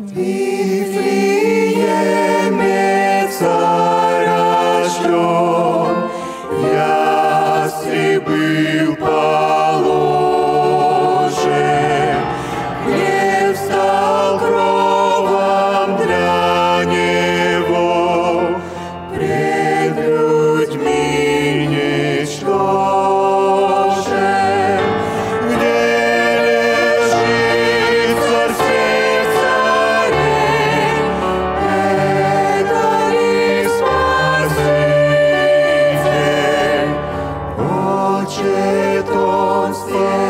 Be free. хочет Он сделать.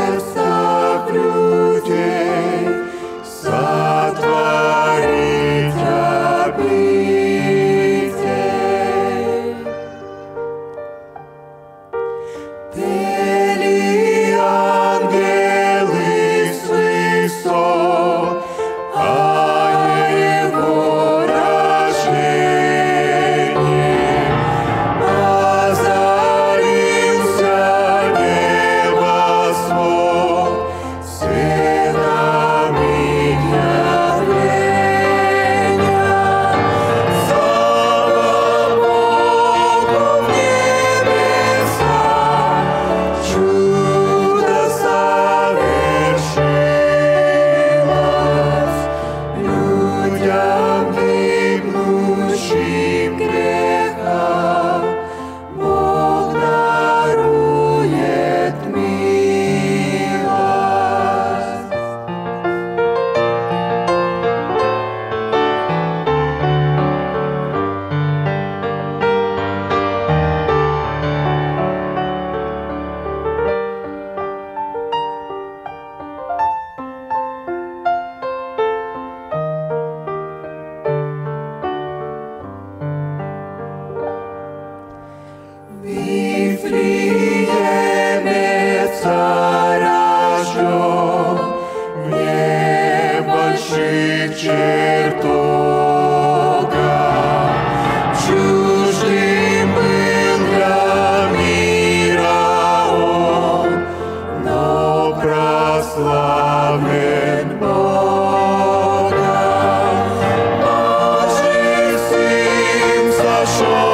чертога, чужим был для мира он, но прославлен Бога. Божий Сын сошел.